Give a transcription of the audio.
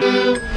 Música